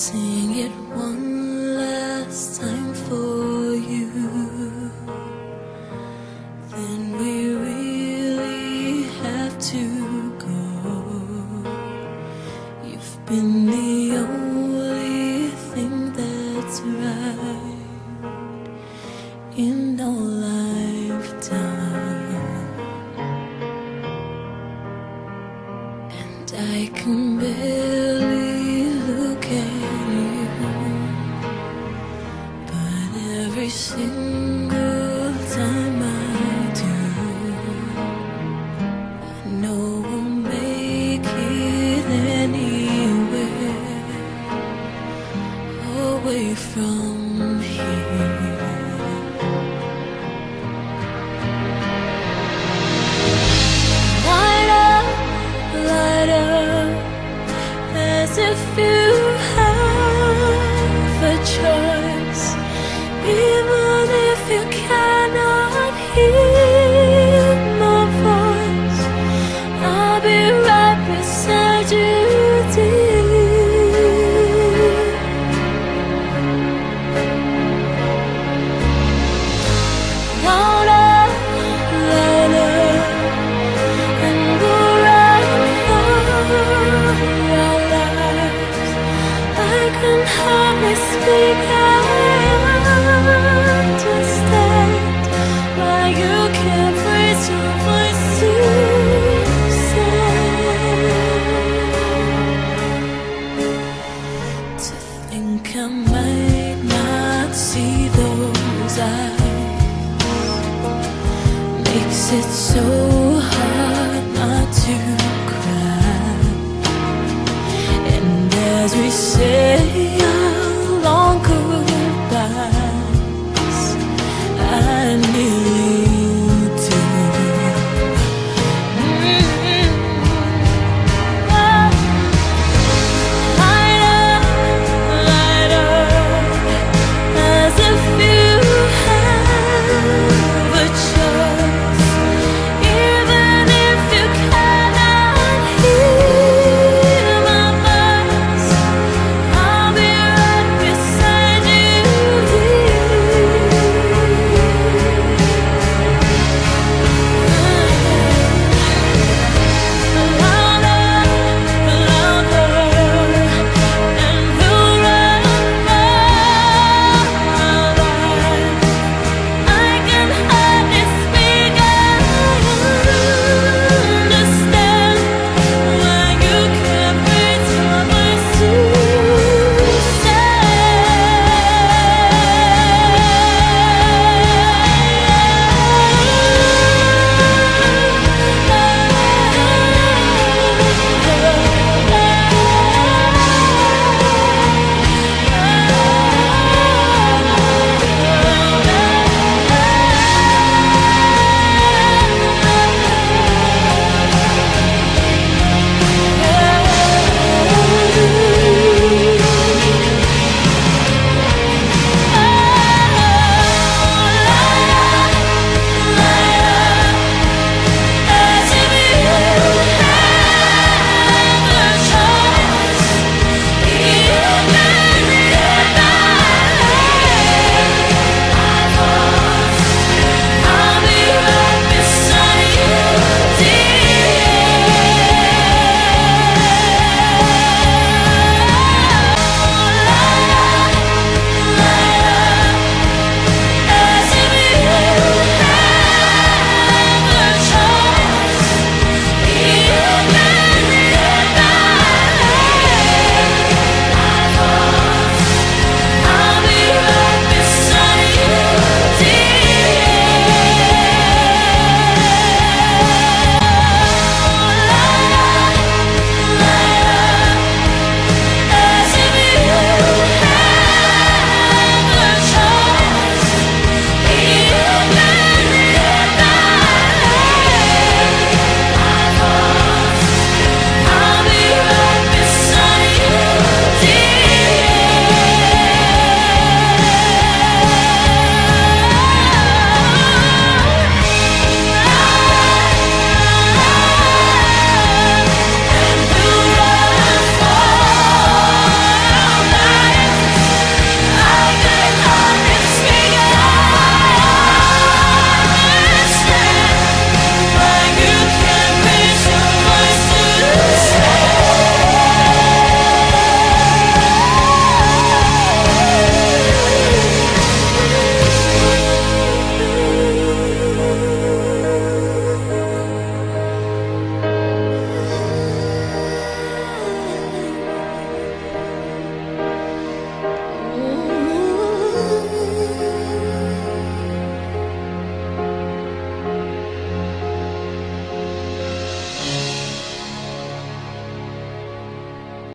Sing it one last time for you. Then we really have to go. You've been the only thing that's right in our from here. Light up, light up, as if you have a choice. Even if you cannot hear makes it so hard not to